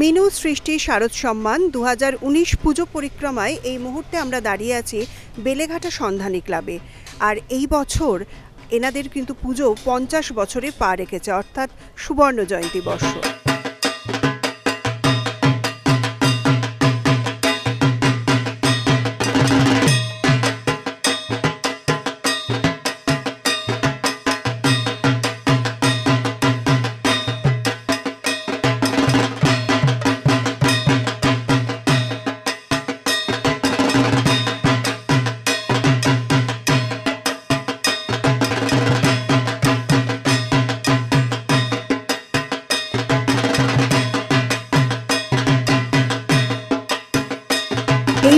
মিনু সৃষ্টি শারদ সম্মান দু উনিশ পুজো পরিক্রমায় এই মুহূর্তে আমরা দাঁড়িয়ে আছি বেলেঘাটা সন্ধানী ক্লাবে। আর এই বছর এনাদের কিন্তু পুজো পঞ্চাশ বছরে পা রেখেছে, অর্থাৎ সুবর্ণ জয়ন্তী বর্ষ।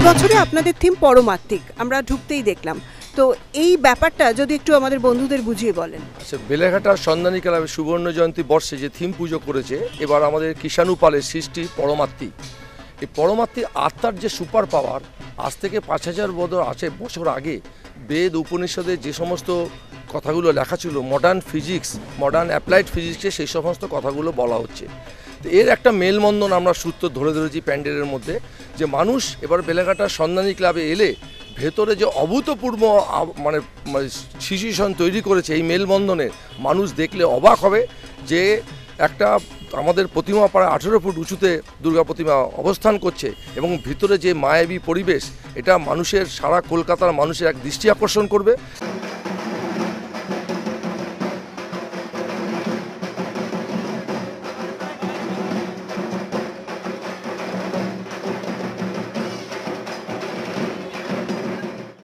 বছরে আপনাদের থিম পরমাত্মিক, আমরা ঢুকতেই দেখলাম। তো এই ব্যাপারটা যদি একটু আমাদের বন্ধুদের বুঝিয়ে বলেন। আচ্ছা বেলেঘাটা সন্ধানী ক্লাবে সুবর্ণ জয়ন্তী বর্ষে যে থিম পুজো করেছে, এবার আমাদের কিষাণু পালের সৃষ্টি পরমাত্মিক। এই পরমাত্মী আত্মার যে সুপার পাওয়ার আজ থেকে পাঁচ হাজার বছর আছে, বছর আগে বেদ উপনিষদে যে সমস্ত কথাগুলো লেখা ছিল মডার্ন ফিজিক্স মডার্ন অ্যাপ্লাইড ফিজিক্সে সেই সমস্ত কথাগুলো বলা হচ্ছে। তো এর একটা মেলবন্ধন আমরা সূত্র ধরে ধরেছি প্যান্ডেলের মধ্যে, যে মানুষ এবার বেলেঘাটা সন্ধানী ক্লাবে এলে ভেতরে যে অভূতপূর্ব মানে সিচুয়েশন তৈরি করেছে এই মেলবন্ধনের মানুষ দেখলে অবাক হবে যে একটা আমাদের প্রতিমা পাড়া আঠেরো ফুট উঁচুতে দুর্গা প্রতিমা অবস্থান করছে এবং ভিতরে যে মায়াবী পরিবেশ, এটা মানুষের, সারা কলকাতার মানুষের এক দৃষ্টি আকর্ষণ করবে।